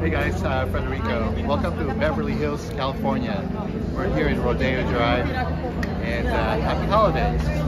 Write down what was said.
Hey guys, uh, Federico. Welcome to Beverly Hills, California. We're here in Rodeo Drive, and uh, happy holidays.